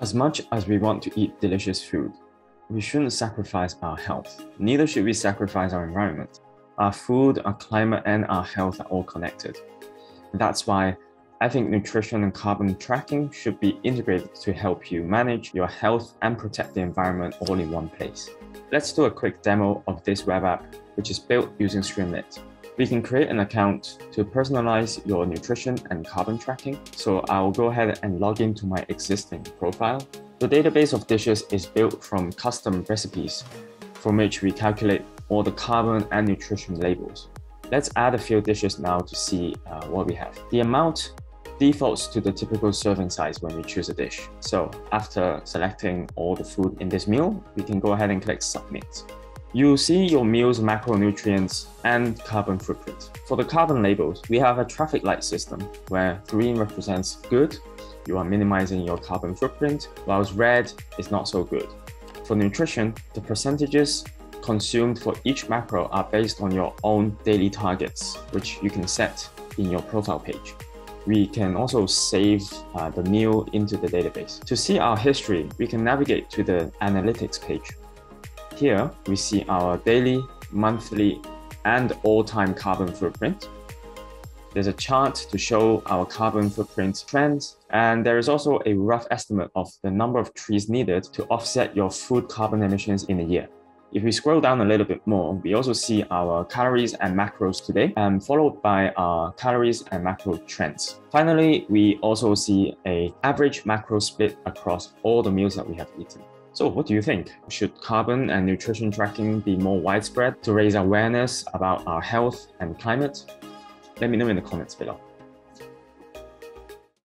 As much as we want to eat delicious food, we shouldn't sacrifice our health. Neither should we sacrifice our environment. Our food, our climate, and our health are all connected. That's why I think nutrition and carbon tracking should be integrated to help you manage your health and protect the environment all in one place. Let's do a quick demo of this web app, which is built using Streamlit. We can create an account to personalize your nutrition and carbon tracking. So I'll go ahead and log into my existing profile. The database of dishes is built from custom recipes from which we calculate all the carbon and nutrition labels. Let's add a few dishes now to see uh, what we have. The amount defaults to the typical serving size when we choose a dish. So after selecting all the food in this meal, we can go ahead and click submit. You'll see your meal's macronutrients and carbon footprint. For the carbon labels, we have a traffic light system where green represents good, you are minimizing your carbon footprint, whilst red is not so good. For nutrition, the percentages consumed for each macro are based on your own daily targets, which you can set in your profile page. We can also save uh, the meal into the database. To see our history, we can navigate to the analytics page. Here, we see our daily, monthly, and all-time carbon footprint. There's a chart to show our carbon footprint trends, and there is also a rough estimate of the number of trees needed to offset your food carbon emissions in a year. If we scroll down a little bit more, we also see our calories and macros today, and followed by our calories and macro trends. Finally, we also see a average macro split across all the meals that we have eaten. So what do you think? Should carbon and nutrition tracking be more widespread to raise awareness about our health and climate? Let me know in the comments below.